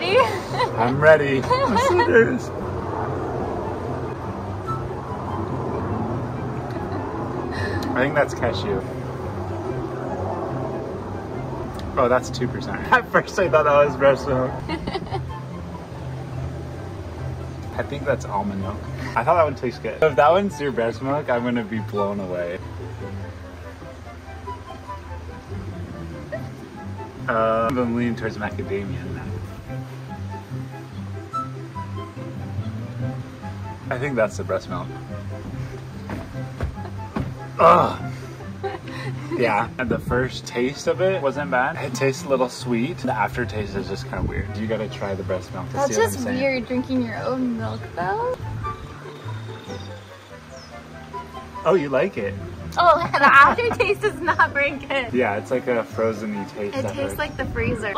ready? I'm ready. Yes, it is. I think that's cashew. Oh, that's 2%. At first I thought that was breast milk. I think that's almond milk. I thought that one tastes good. If that one's your breast milk, I'm gonna be blown away. Uh, I'm leaning towards macadamia. I think that's the breast milk. Ugh. Yeah, and the first taste of it wasn't bad. It tastes a little sweet. The aftertaste is just kind of weird. You gotta try the breast milk to That's see what just I'm saying. weird drinking your own milk though. Oh, you like it? Oh, the aftertaste is not very good. Yeah, it's like a frozen-y taste. It tastes like the freezer.